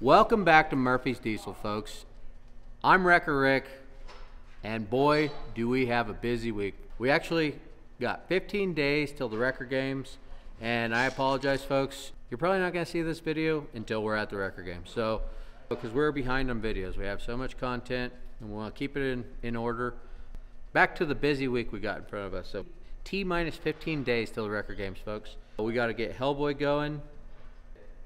Welcome back to Murphy's Diesel, folks. I'm Wrecker Rick, and boy, do we have a busy week. We actually got 15 days till the Wrecker Games, and I apologize, folks. You're probably not going to see this video until we're at the Wrecker Games. So, because we're behind on videos, we have so much content, and we want to keep it in, in order. Back to the busy week we got in front of us. So, T minus 15 days till the Wrecker Games, folks. We got to get Hellboy going.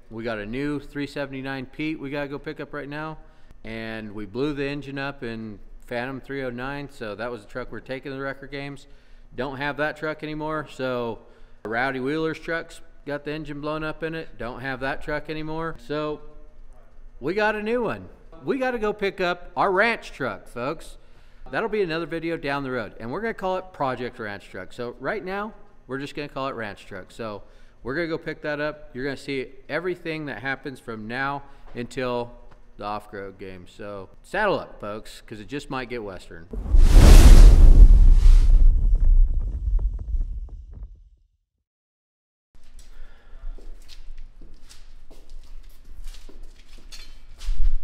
We got a new 379 Pete we got to go pick up right now. And we blew the engine up in Phantom 309, so that was the truck we're taking to the Wrecker Games. Don't have that truck anymore, so Rowdy Wheeler's truck's got the engine blown up in it. Don't have that truck anymore. So we got a new one. We got to go pick up our ranch truck, folks. That'll be another video down the road, and we're going to call it Project Ranch Truck. So right now, we're just going to call it Ranch Truck. So we're going to go pick that up. You're going to see everything that happens from now until the off-road game. So saddle up, folks, because it just might get western.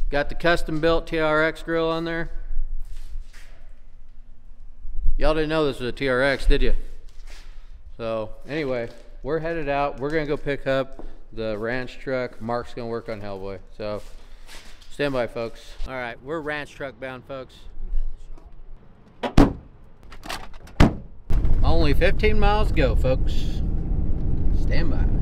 Got the custom built TRX grill on there. Y'all didn't know this was a TRX, did you? So anyway, we're headed out. We're gonna go pick up the ranch truck. Mark's gonna work on Hellboy. So stand by, folks. All right, we're ranch truck bound, folks. Only 15 miles go, folks. Stand by.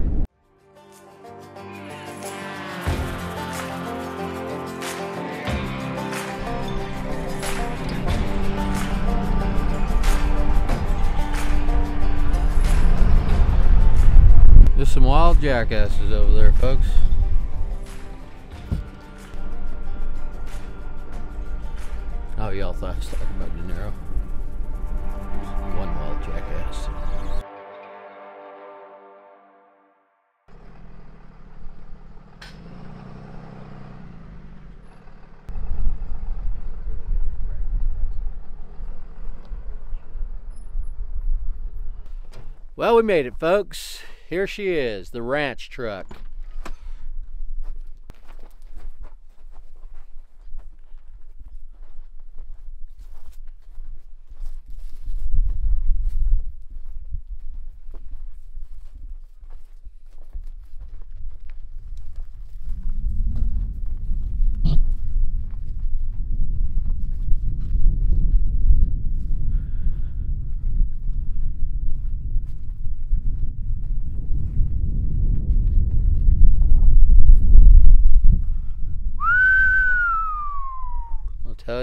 There's some wild jackasses over there, folks. Oh, y'all thought I was talking about De Niro. One wild jackass. Well, we made it, folks. Here she is, the ranch truck.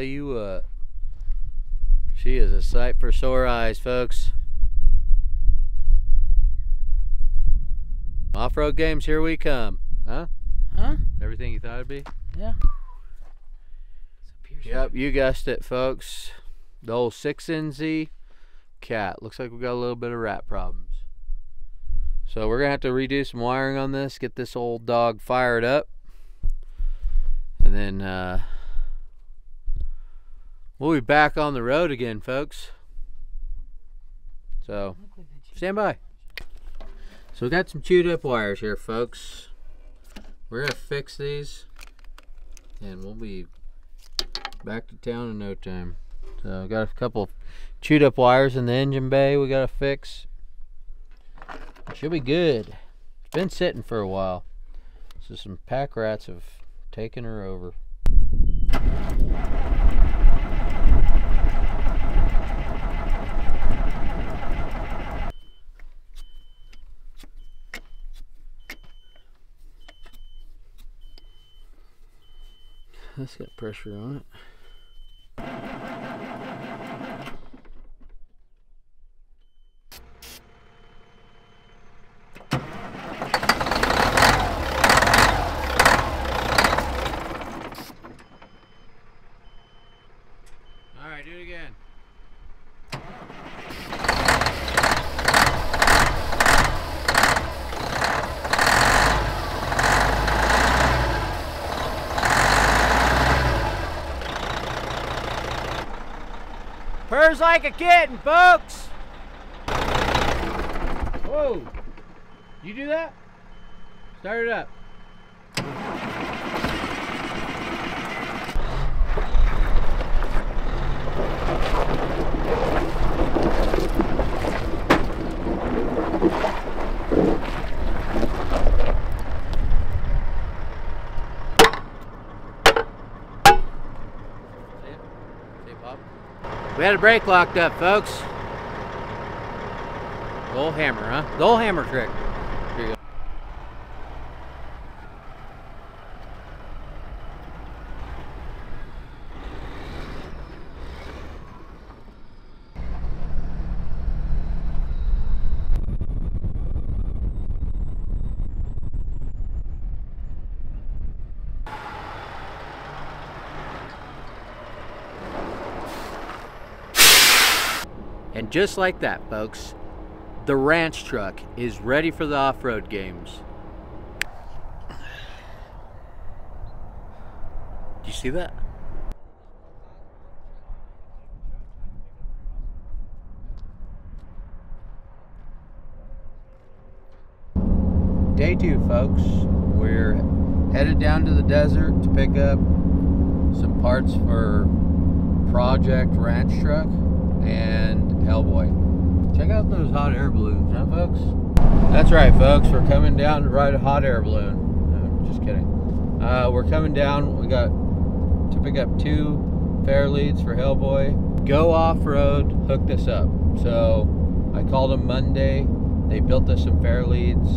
You what. She is a sight for sore eyes, folks. Off-road games, here we come. Huh? Huh? Everything you thought it'd be? Yeah. Yep, you guessed it, folks. The old 6NZ cat. Looks like we got a little bit of rat problems. So we're going to have to redo some wiring on this, get this old dog fired up. And then uh, we'll be back on the road again, folks. So stand by. So we got some chewed up wires here, folks. We're going to fix these and we'll be back to town in no time. So got a couple chewed up wires in the engine bay we gotta fix. Should be good. It's been sitting for a while. So some pack rats have taken her over. That's got pressure on it. All right, do it again. Purrs like a kitten, folks. Whoa. You do that? Start it up. We had a brake locked up, folks. The old hammer, huh? The old hammer trick. Here you go. And just like that, folks, the ranch truck is ready for the off-road games. Do you see that? Day two, folks. We're headed down to the desert to pick up some parts for Project Ranch Truck and Hellboy. Check out those hot air balloons, huh, folks? That's right, folks. We're coming down to ride a hot air balloon. No, just kidding. Uh, we're coming down. We got to pick up two fair leads for Hellboy. Go off road hooked us up. So I called them Monday. They built us some fair leads,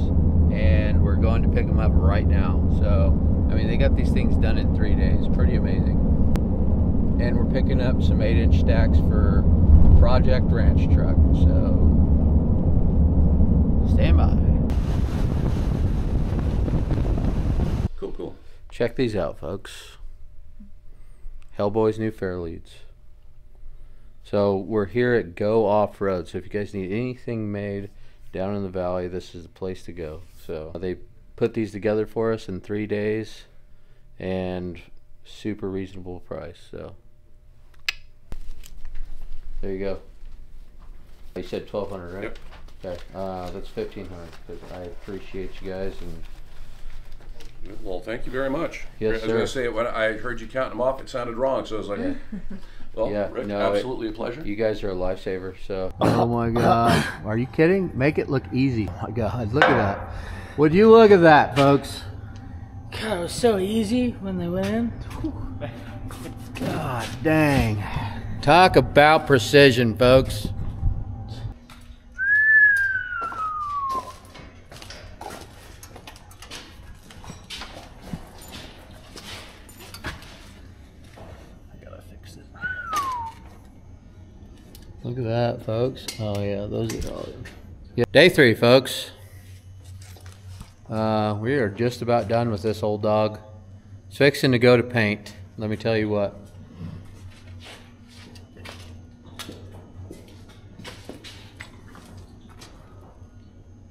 and we're going to pick them up right now. So I mean, they got these things done in three days. Pretty amazing. And we're picking up some eight-inch stacks for Project Ranch truck. So stand by. Cool, cool. Check these out, folks. Hellboy's new Fairleads. So we're here at Go Off Road. So if you guys need anything made down in the valley, this is the place to go. So they put these together for us in three days, and super reasonable price. So there you go. You said twelve hundred, right? Yep. Okay, uh, that's fifteen hundred, because I appreciate you guys and. Well, thank you very much. Yes, I was going to say, when I heard you counting them off, it sounded wrong. So I was like, Yeah. well, Yeah, Rick, no, it- absolutely a pleasure. You guys are a lifesaver, so. Oh my god. Are you kidding? Make it look easy. Oh my god, look at that. Would you look at that, folks? God, it was so easy when they went in. God dang. Talk about precision, folks. Look at that, folks. Oh yeah, those are all. Yeah. Day three, folks. Uh, we are just about done with this old dog. It's fixing to go to paint. Let me tell you what.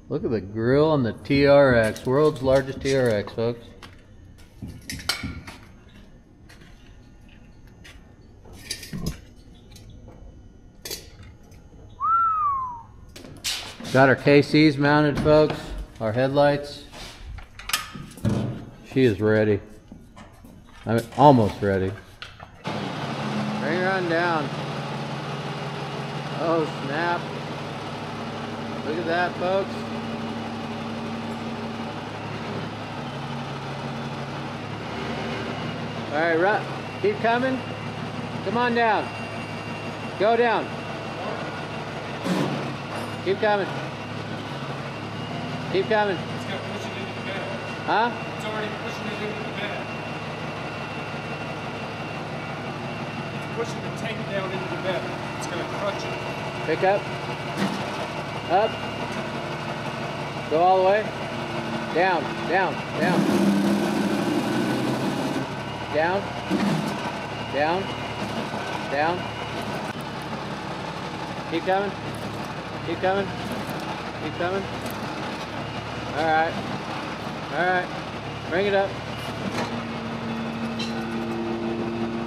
Look at the grill on the TRX, world's largest TRX, folks. Got our KCs mounted, folks. Our headlights. She is ready. I'm almost ready. Bring her on down. Oh, snap. Look at that, folks. All right, Ru keep coming. Come on down. Go down. Keep coming. Keep coming. It's got pushing into the bed. Huh? It's already pushing it into the bed. It's pushing the tank down into the bed. It's gonna crunch it. Pick up. Up. Go all the way. Down, down, down. Down. Down. Down. Keep coming. Keep coming. Keep coming. All right. All right. Bring it up.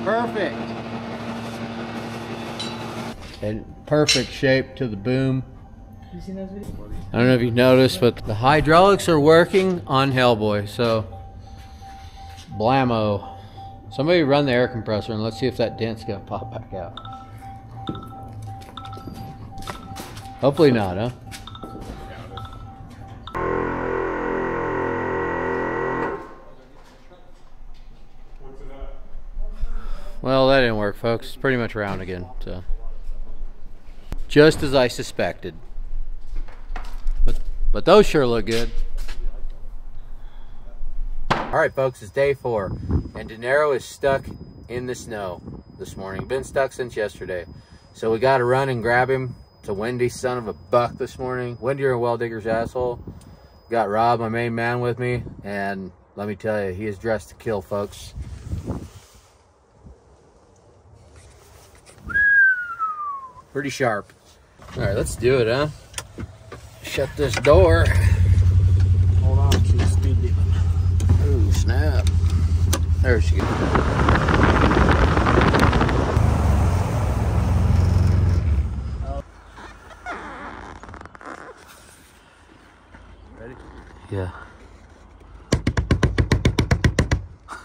Perfect. And perfect shape to the boom. You seen those videos? I don't know if you noticed, but the hydraulics are working on Hellboy, so blammo. Somebody run the air compressor and let's see if that dent's gonna pop back out. Hopefully not, huh? Well, that didn't work, folks. It's pretty much round again, so. Just as I suspected. But, but those sure look good. All right, folks, it's day four, and De Niro is stuck in the snow this morning. Been stuck since yesterday. So we got to run and grab him. It's a windy son of a buck this morning. Windier and Well Digger's asshole. Got Rob, my main man, with me, and let me tell you, he is dressed to kill, folks. Pretty sharp. All right, let's do it, huh? Shut this door. Hold on to the speed demon. Ooh, snap. There she goes. Ready? Yeah.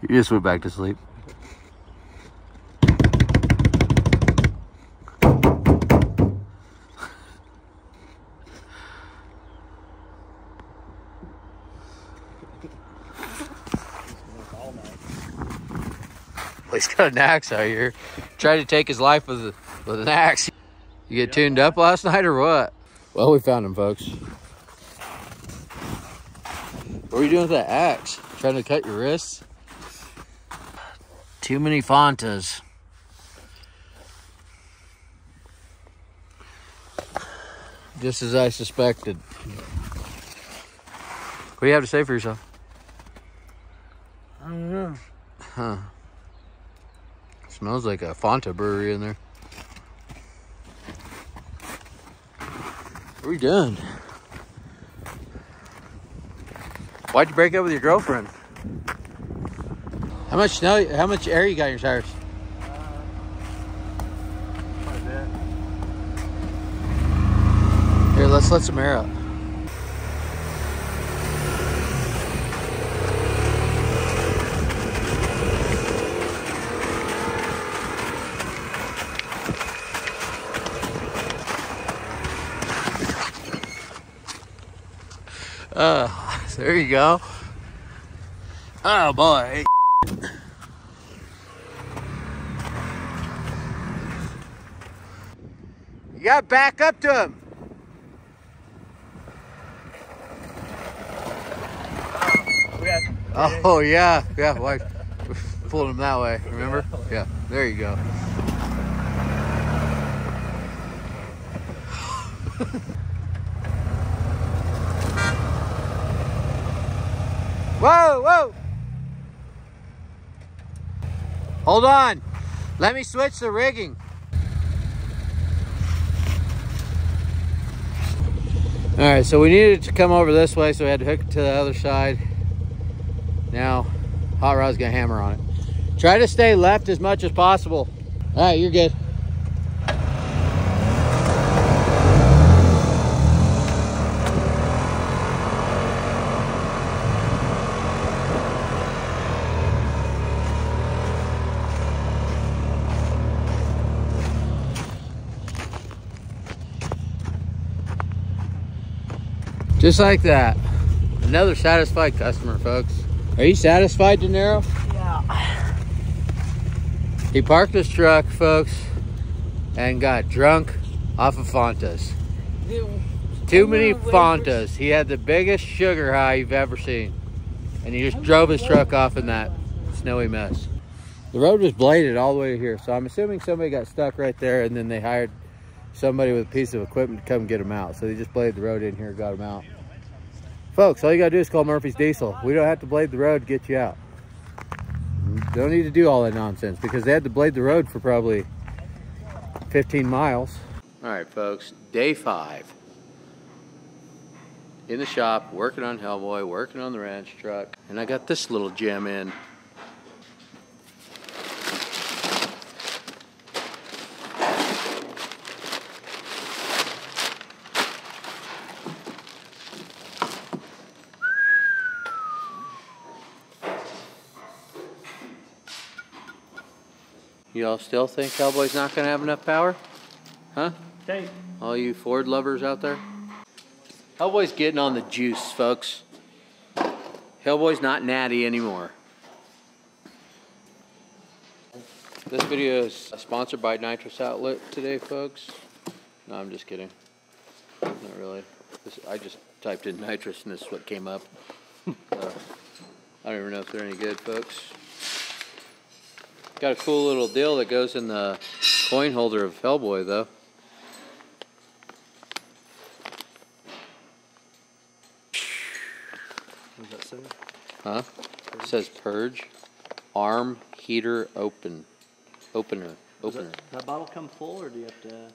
You just went back to sleep. Got an axe out here. Tried to take his life with a, with an axe. You get tuned up last night or what? Well, we found him, folks. What are you doing with that axe? Trying to cut your wrists? Too many Fantas. Just as I suspected. What do you have to say for yourself? I don't know. Huh. Smells like a Fanta brewery in there. What are you doing? Why'd you break up with your girlfriend? How much snow? How much air you got in your tires? Uh, quite. Here, let's let some air out. Uh, there you go. Oh boy. You got back up to him. Oh yeah, yeah. Why pulled him that way? Remember? Yeah. There you go. Whoa, whoa! Hold on. Let me switch the rigging. All right, so we needed to come over this way, so we had to hook it to the other side. Now, Hot Rod's gonna hammer on it. Try to stay left as much as possible. All right, you're good. Just like that. Another satisfied customer, folks. Are you satisfied, De Niro? Yeah. He parked his truck, folks, and got drunk off of Fantas. Too many Fantas. He had the biggest sugar high you've ever seen. And he just drove his truck off in that snowy mess. The road was bladed all the way here, so I'm assuming somebody got stuck right there and then they hired somebody with a piece of equipment to come get him out. So they just bladed the road in here, got him out. Folks, all you gotta do is call Murphy's Diesel. We don't have to blade the road to get you out. Don't need to do all that nonsense because they had to blade the road for probably 15 miles. All right, folks, day five. In the shop, working on Hellboy, working on the ranch truck, and I got this little gem in. Y'all still think Hellboy's not gonna have enough power? Huh? Tape. All you Ford lovers out there? Hellboy's getting on the juice, folks. Hellboy's not natty anymore. This video is sponsored by Nitrous Outlet today, folks. No, I'm just kidding. Not really. This, I just typed in nitrous and this is what came up. I don't even know if they're any good, folks. Got a cool little deal that goes in the coin holder of Hellboy, though. What does that say? Huh? It says purge, arm heater open, opener, Does opener. that, that bottle come full, or do you have to?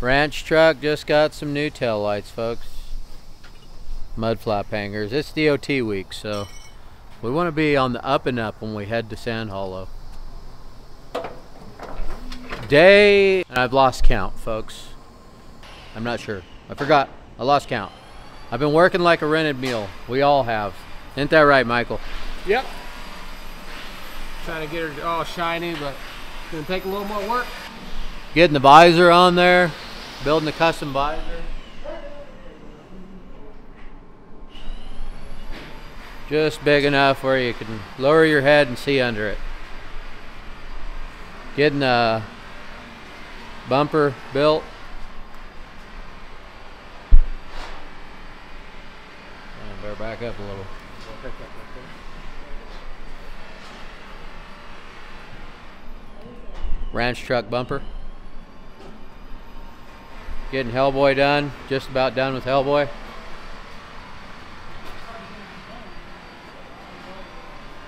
Ranch truck just got some new tail lights, folks. Mud flap hangers. It's DOT week, so we want to be on the up and up when we head to Sand Hollow. Day, and I've lost count, folks. I'm not sure. I forgot. I lost count. I've been working like a rented mule. We all have. Isn't that right, Michael? Yep. Trying to get her all shiny, but it's gonna take a little more work. Getting the visor on there, building the custom visor. Just big enough where you can lower your head and see under it. Getting a bumper built. Uh, Better back up a little. Ranch truck bumper. Getting Hellboy done. Just about done with Hellboy.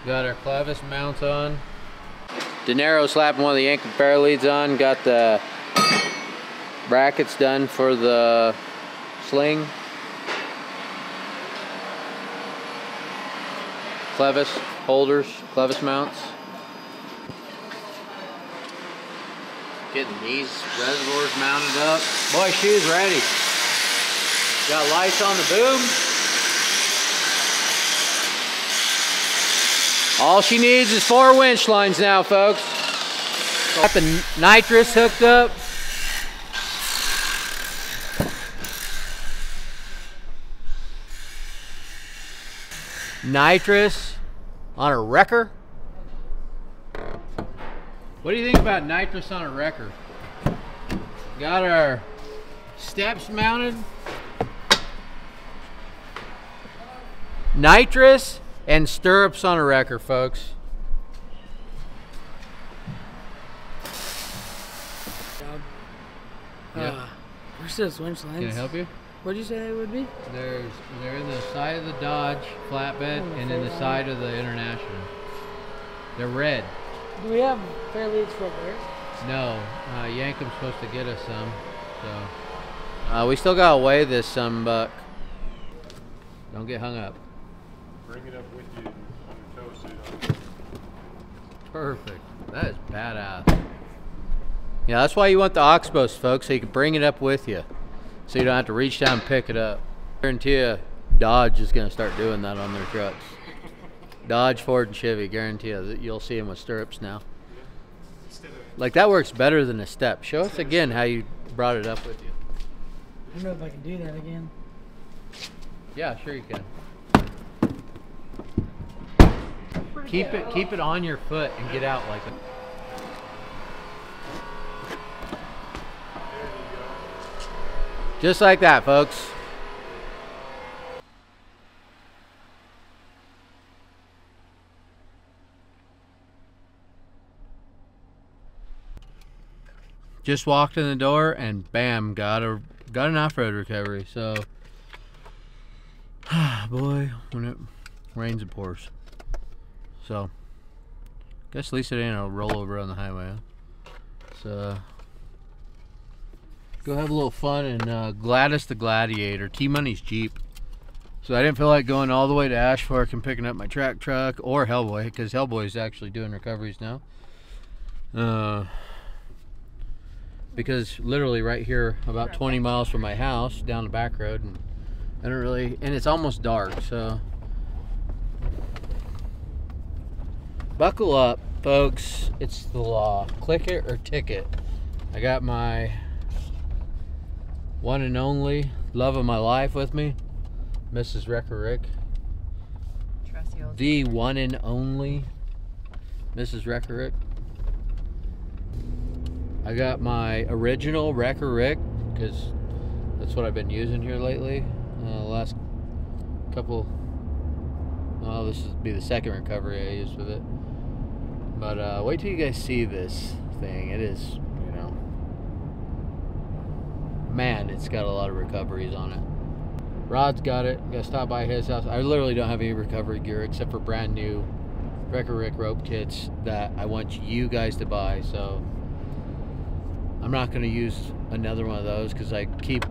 Got our clevis mounts on. De Niro slapping one of the Yankum Fair leads on. Got the brackets done for the sling. Clevis holders, clevis mounts. Getting these reservoirs mounted up. Boy, shoes ready. Got lights on the boom. All she needs is four winch lines now, folks. Got the nitrous hooked up. Nitrous on a wrecker. What do you think about nitrous on a wrecker? Got our steps mounted. Nitrous and stirrups on a wrecker, folks. Yeah. Uh, where's those winch lines? Can I help you? What'd you say they would be? There's they're in the side of the Dodge flatbed Oh, and in the side of the International. They're red. Do we have fair leads for there? No, uh, Yankum's supposed to get us some. So uh, we still gotta weigh this some buck. Don't get hung up. Bring it up with you on your toe suit. Perfect. That is badass. Yeah, that's why you want the Oxbows, folks, so you can bring it up with you. So you don't have to reach down and pick it up. I Guarantee you, Dodge is going to start doing that on their trucks. Dodge, Ford, and Chevy, guarantee you that you'll see them with stirrups now. Like that works better than a step. Show us again how you brought it up with you. I don't know if I can do that again. Yeah, sure you can. Keep it keep it on your foot and get out like it. Just like that, folks. Just walked in the door and bam, got a got an off-road recovery. So ah, boy, when it rains it pours. So guess at least it ain't a rollover on the highway. Huh? So go have a little fun in uh, Gladys the Gladiator, T Money's Jeep. So I didn't feel like going all the way to Ash Fork and picking up my track truck or Hellboy because Hellboy is actually doing recoveries now. Uh, because literally right here, about 20 miles from my house, down the back road, and I don't really, and it's almost dark, so. Buckle up, folks. It's the law. Click it or ticket. I got my one and only love of my life with me, Mrs. Wrecker Rick. Trusty old. The one and only Mrs. Wrecker Rick. I got my original Wrecker Rick because that's what I've been using here lately. Uh, last couple. Well, this will be the second recovery I used with it. But uh, wait till you guys see this thing. It is, you know, man, it's got a lot of recoveries on it. Rod's got it. Got to stop by his house. I literally don't have any recovery gear except for brand new Wrecker Rick rope kits that I want you guys to buy. So I'm not going to use another one of those because I keep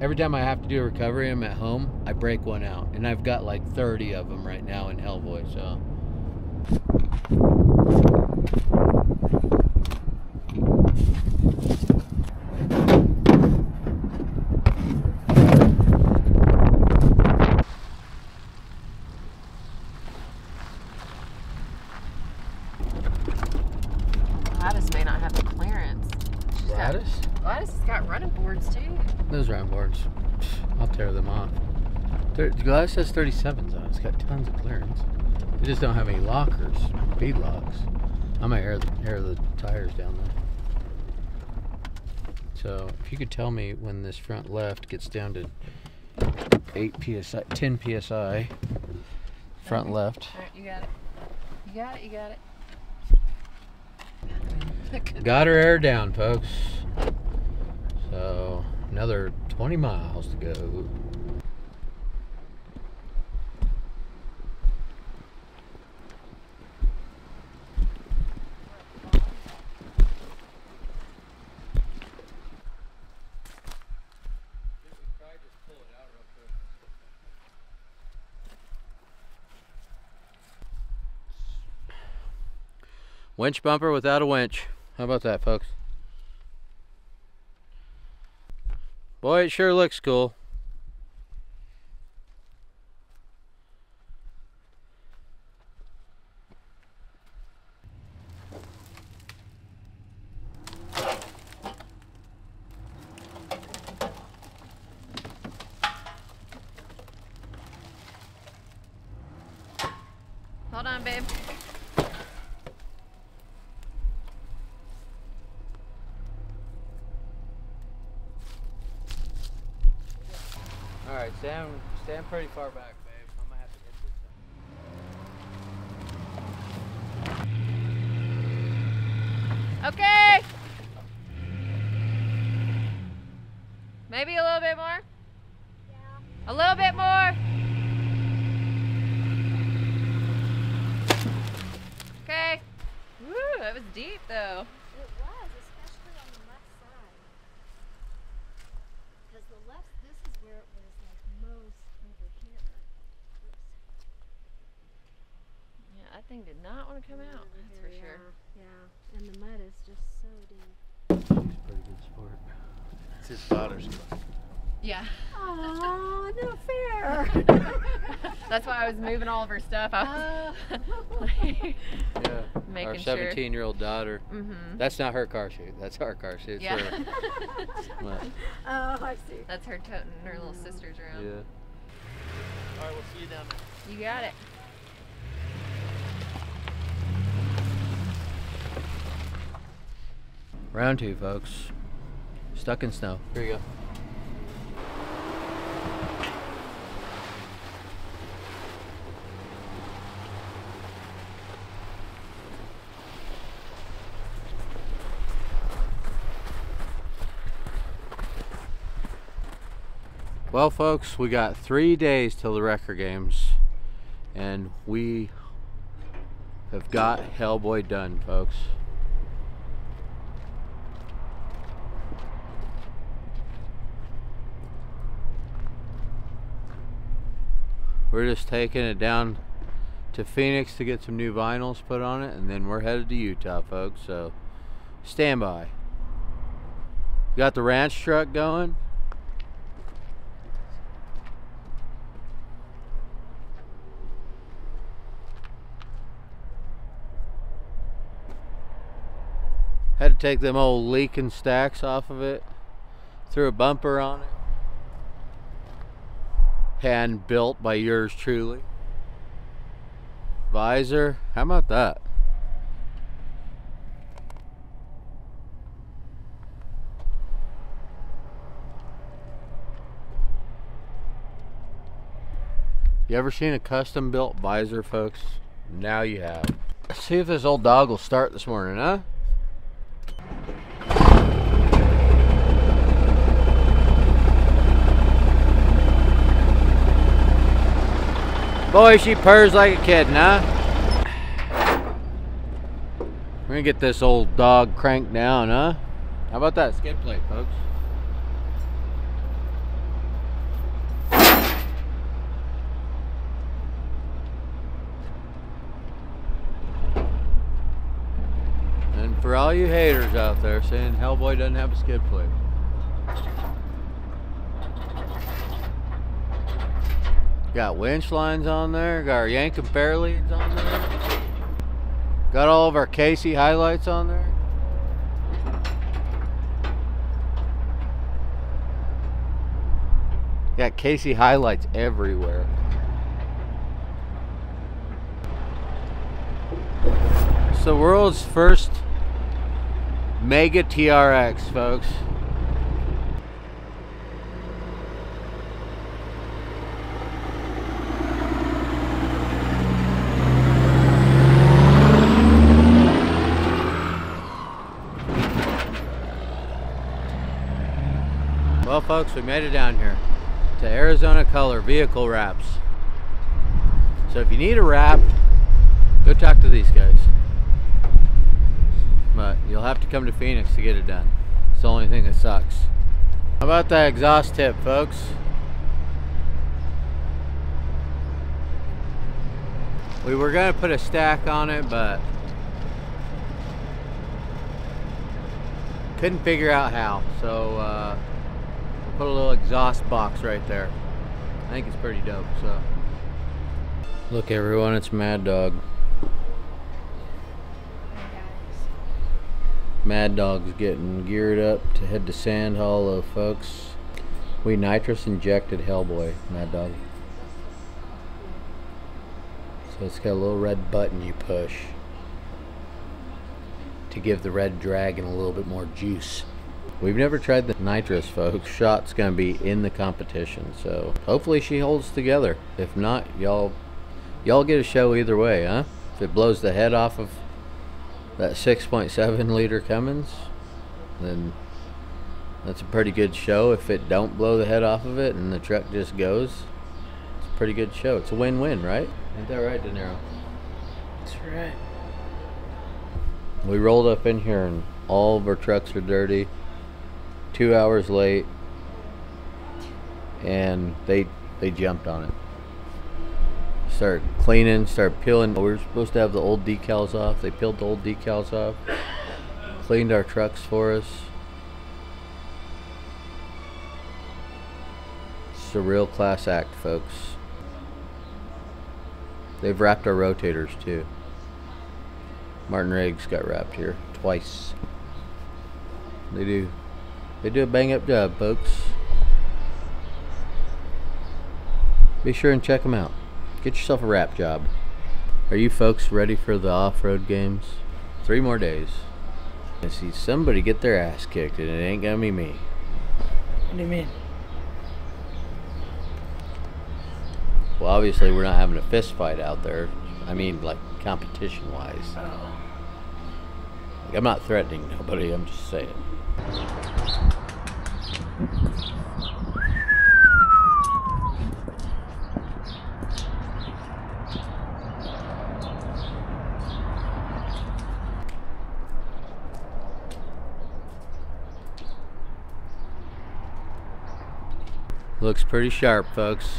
every time I have to do a recovery, I'm at home. I break one out, and I've got like 30 of them right now in Hellboy. So. Gladys may not have the clearance. She's got- Gladys? Gladys has got running boards too. Those round boards, I'll tear them off. Thir- Gladys has 37s on it. It's got tons of clearance. They just don't have any lockers, feed locks. I might air the, air the tires down there. So if you could tell me when this front left gets down to 8 psi, 10 psi, front left. All right, you got it. You got it. You got it. Got her air down, folks. So another 20 miles to go. Winch bumper without a winch. How about that, folks? Boy, it sure looks cool. Hold on, babe. All right, stand stand pretty far back, babe. I might have to hit this thing. Okay. Maybe a little bit more. Yeah. A little bit more. Okay. Woo, that was deep though. It was, especially on the left side. Because the left, this is where it was like most over here. Oops. Yeah, that thing did not want to come out. Over That's for here, sure. Yeah, yeah. And the mud is just so deep. He's pretty good sport. It's his daughter's car. Yeah. Aw, not fair. That's why I was moving all of her stuff. I was Yeah. Our making sure. 17 year old daughter. Mm-hmm. That's not her car seat. That's our car seat. Yeah. her. What? oh, I see. That's her toting her little sisters around. Yeah. All right, we'll see you down there. You got it. Round two, folks. Stuck in snow. Here you go. Well, folks, we got three days till the Wrecker Games, and we have got Hellboy done, folks. We're just taking it down to Phoenix to get some new vinyls put on it, and then we're headed to Utah, folks. So stand by. Got the ranch truck going. Take them old leaking stacks off of it. Threw a bumper on it. Hand built by yours truly. Visor. How about that? You ever seen a custom built visor, folks? Now you have. Let's see if this old dog will start this morning, huh? Boy, she purrs like a kitten, huh? We're gonna get this old dog cranked down, huh? How about that skid plate, folks? And for all you haters out there saying Hellboy doesn't have a skid plate. Got winch lines on there, got our Yankum fair leads on there. Got all of our KC HiLiTES on there. Got KC HiLiTES everywhere. It's the world's first Mega TRX, folks. Folks, we made it down here to Arizona Color Vehicle Wraps. So if you need a wrap, go talk to these guys. But you'll have to come to Phoenix to get it done. It's the only thing that sucks. How about that exhaust tip, folks? We were gonna put a stack on it, but couldn't figure out how. So uh, put a little exhaust box right there. I think it's pretty dope. So look, everyone, it's Mad Dog. Mad Dog's getting geared up to head to Sand Hollow, folks. We nitrous injected Hellboy, Mad Dog. So it's got a little red button you push to give the red dragon a little bit more juice. We've never tried the nitrous, folks. Shot's gonna be in the competition, so hopefully she holds together. If not, y'all y'all get a show either way, huh? If it blows the head off of that 6.7 liter Cummins, then that's a pretty good show. If it don't blow the head off of it and the truck just goes, it's a pretty good show. It's a win-win, right? Ain't that right, De Niro? That's right. We rolled up in here and all of our trucks are dirty. Two hours late, and they they jumped on it. Start cleaning, start peeling. We were supposed to have the old decals off. They peeled the old decals off, cleaned our trucks for us. It's a real class act, folks. They've wrapped our rotators too. Martin Riggs got wrapped here twice. They do. They do a bang up job, folks. Be sure and check them out. Get yourself a wrap job. Are you folks ready for the off-road games? Three more days. I see somebody get their ass kicked, and it ain't gonna be me. What do you mean? Well, obviously we're not having a fist fight out there. I mean, like competition-wise. Oh. Like, I'm not threatening nobody. I'm just saying. Looks pretty sharp, folks.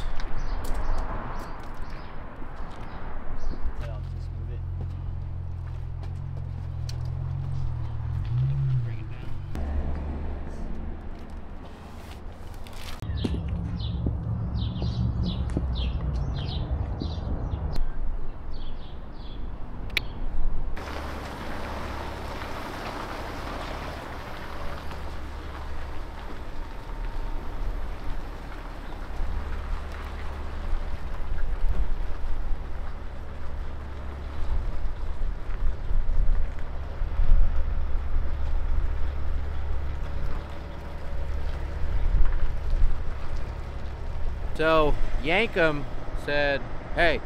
So Yankum said, "Hey,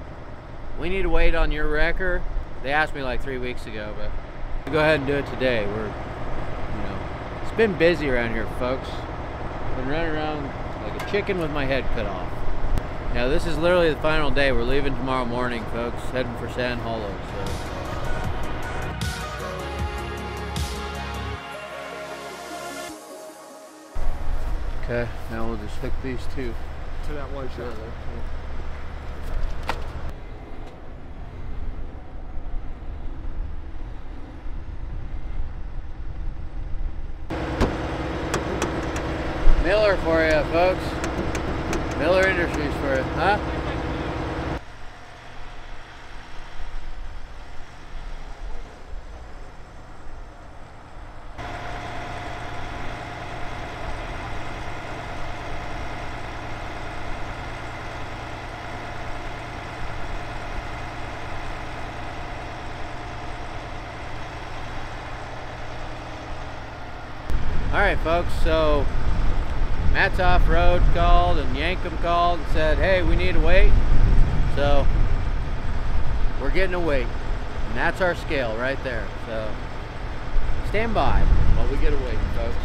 we need to wait on your wrecker." They asked me like three weeks ago, but we'll go ahead and do it today. We're, you know, it's been busy around here, folks. Been running around like a chicken with my head cut off. Now this is literally the final day. We're leaving tomorrow morning, folks, heading for Sand Hollow. So. Okay, now we'll just hook these two. To that one shot. Miller for you, folks. Miller Industries for you, huh? All right, folks. So Matt's off road called and Yankum called and said, "Hey, we need to wait." So we're getting a weight, and that's our scale right there. So stand by while we get a weight, folks.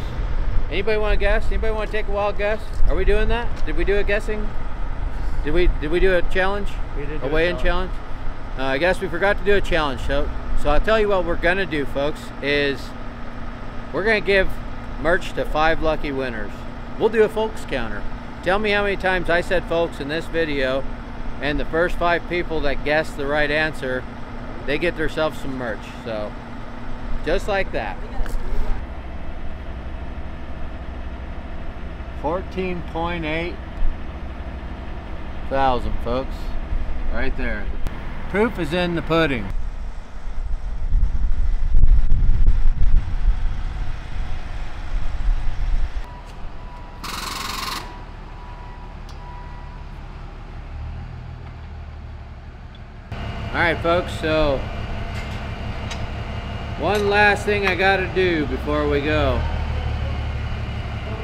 Anybody want to guess? Anybody want to take a wild guess? Are we doing that? Did we do a guessing? Did we did we do a challenge? We did a a weigh-in challenge. Uh, I guess we forgot to do a challenge. So so I'll tell you what we're gonna do, folks. Is we're gonna give merch to five lucky winners. We'll do a folks counter. Tell me how many times I said folks in this video, and the first five people that guess the right answer, they get themselves some merch. So, just like that. 14.8 thousand, folks. Right there. Proof is in the pudding. All right, folks, so one last thing I got to do before we go.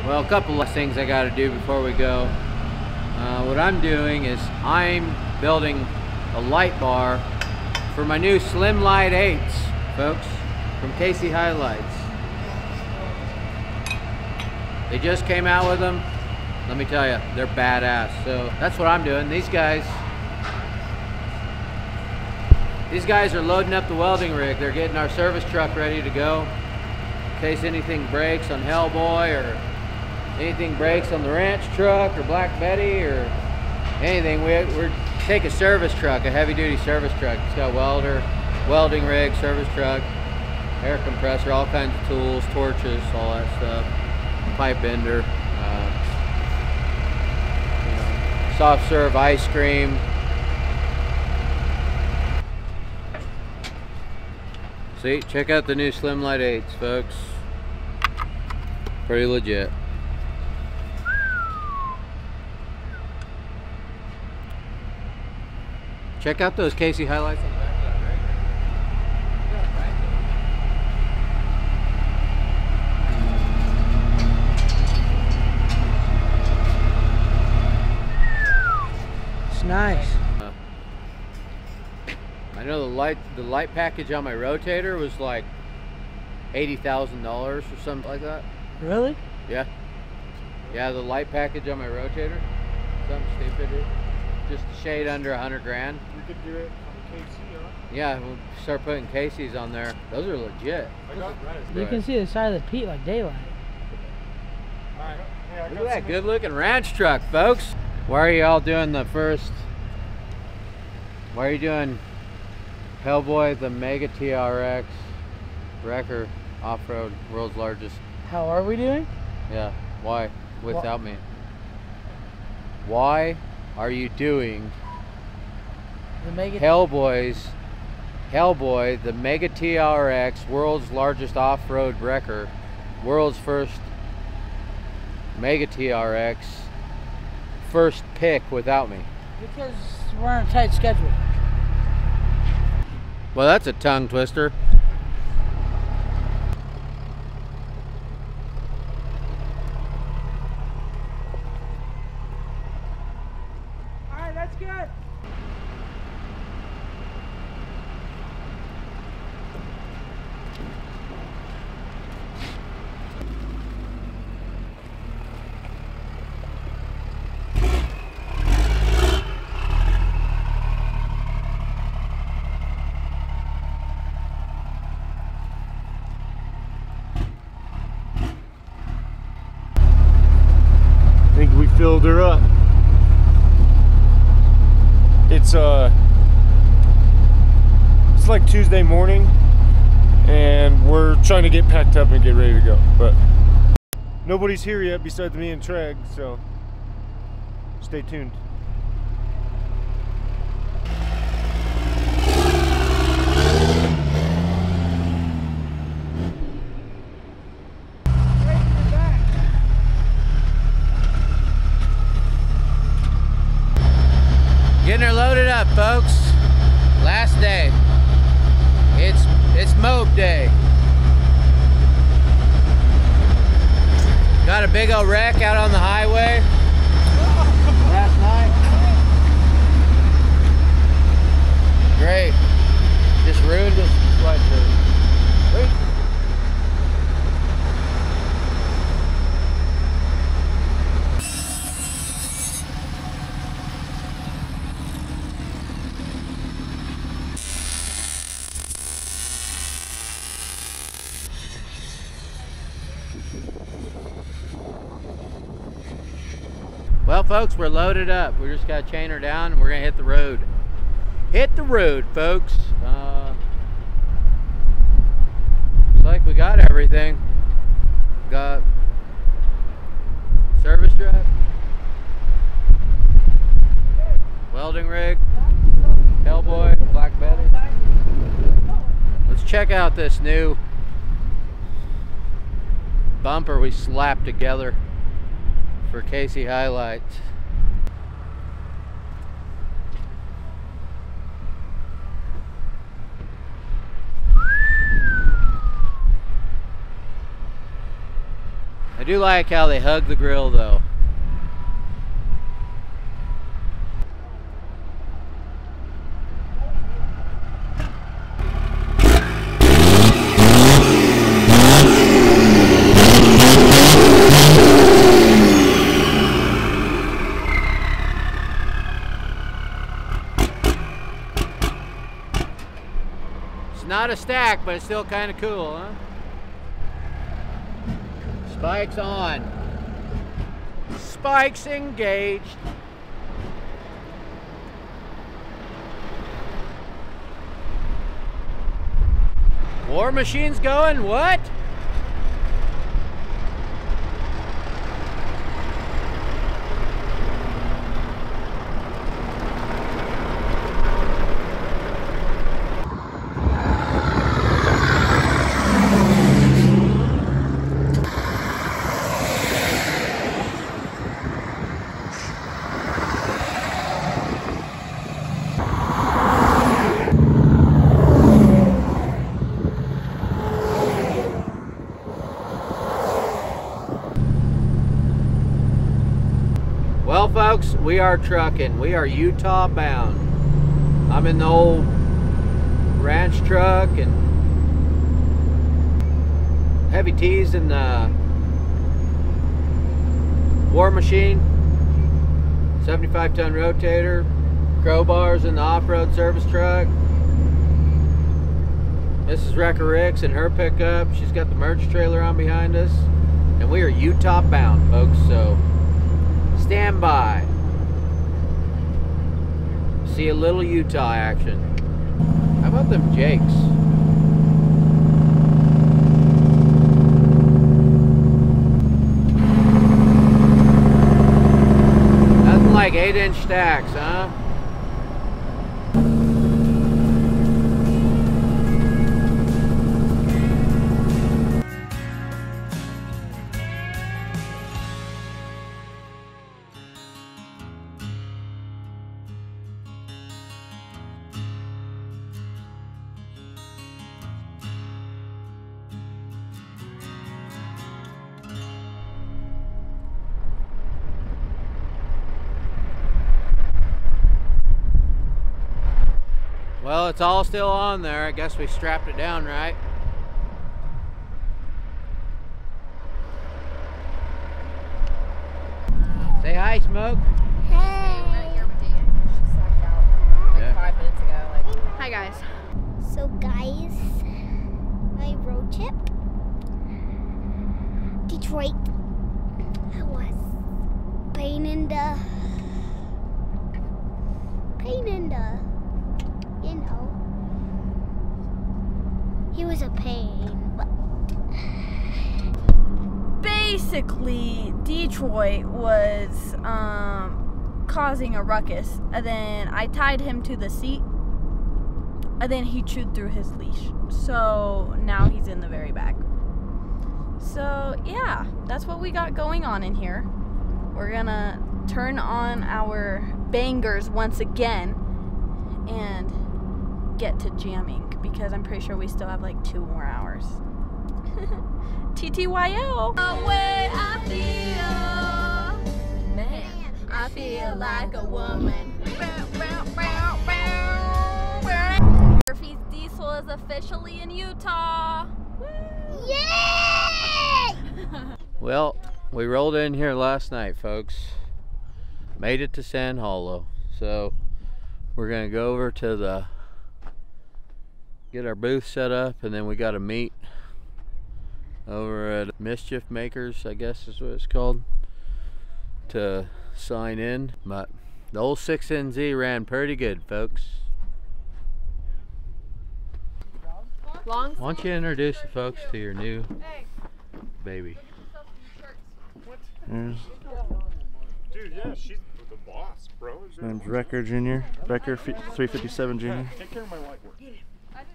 Well, a couple of things I got to do before we go. Uh, what I'm doing is I'm building a light bar for my new SlimLite 8s, folks, from KC HiLiTES. They just came out with them. Let me tell you, they're badass. So that's what I'm doing. These guys, these guys are loading up the welding rig. They're getting our service truck ready to go in case anything breaks on Hellboy or anything breaks on the ranch truck or Black Betty or anything. We, we're take a service truck, a heavy duty service truck. It's got welder, welding rig, service truck, air compressor, all kinds of tools, torches, all that stuff, pipe bender, uh, you know, soft serve ice cream. See, check out the new SlimLite 8s, folks. Pretty legit. Check out those KC HiLiTES. It's nice. I know the light the light package on my rotator was like eighty thousand dollars or something like that. Really? Yeah. Yeah, the light package on my rotator. Something stupid. Just a shade under a hundred grand. We could do it on KC, huh? Yeah, we'll start putting KC's on there. Those are legit. I got You can see the side of the Pete like daylight. Alright. Hey, I Look at that good looking ranch truck, folks. Why are y'all doing the first? Why are you doing Hellboy the Mega TRX Wrecker off-road world's largest? How are we doing? Yeah. Why? Without me. Why are you doing The mega Hellboy's Hellboy the Mega TRX world's largest off-road wrecker, world's first Mega TRX first pick without me. because we're on a tight schedule. Well, that's a tongue twister. I think we filled her up. It's uh it's like Tuesday morning and we're trying to get packed up and get ready to go. But nobody's here yet besides me and Treg, so stay tuned. Getting her loaded up, folks. Last day. It's it's mob day. Got a big old wreck out on the highway last night. Great. Just ruined his sweatshirt. Wait. Well, folks, we're loaded up. We just got to chain her down and we're going to hit the road. Hit the road, folks. Uh, looks like we got everything. Got service truck, welding rig, Hellboy, Black Betty. Let's check out this new bumper we slapped together for KC HiLiTES. I do like how they hug the grill though. It's not a stack, but it's still kind of cool, huh? Spikes on. Spikes engaged. War machine's going, what? Well, folks, we are trucking. We are Utah bound. I'm in the old ranch truck and heavy tees in the war machine, 75 ton rotator, crowbars in the off-road service truck. This is Wrecker Rick's in her pickup. She's got the merch trailer on behind us. And we are Utah bound, folks, so stand by. See a little Utah action. How about them Jakes? Nothing like eight inch stacks, Well, it's all still on there. I guess we strapped it down right. Say hi, Smoke. Yeah. Five minutes ago, like, hi guys. So guys, my road trip, Detroit, I was pain in the, pain in the, you know, he was a pain, but basically Detroit was um, causing a ruckus, and then I tied him to the seat, and then he chewed through his leash. So now he's in the very back. So yeah, that's what we got going on in here. We're gonna turn on our bangers once again and get to jamming because I'm pretty sure we still have like two more hours. TTYL. The way I feel, man, I feel like a woman. Murphy's Diesel is officially in Utah. yay! Well, we rolled in here last night, folks. Made it to Sand Hollow. So we're gonna go over to the get our booth set up and then we got to meet over at Mischief Makers, I guess is what it's called, to sign in. But the old 6NZ ran pretty good, folks. Long Why don't you introduce the folks to your new baby? There's Dude, yeah, she's the boss, bro. name's Wrecker Jr. Wrecker 357 Jr. Take care of my white work.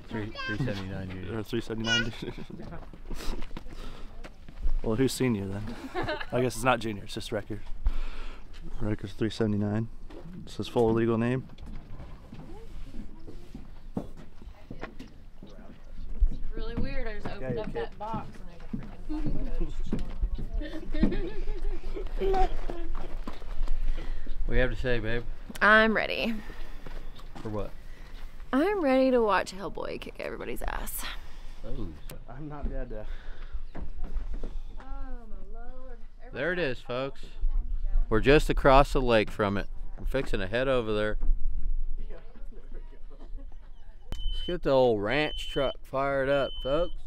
Three, 379 Or 379 Well, who's senior then? I guess it's not junior, it's just Wrecker. Wrecker's 379. It's his full legal name. really weird. I just opened up that box and What do you have to say, babe? I'm ready. For what? I'm ready to watch Hellboy kick everybody's ass. Oh. I'm not dead. Uh, There it is, folks. We're just across the lake from it. We're fixing to head over there. Let's get the old ranch truck fired up, folks.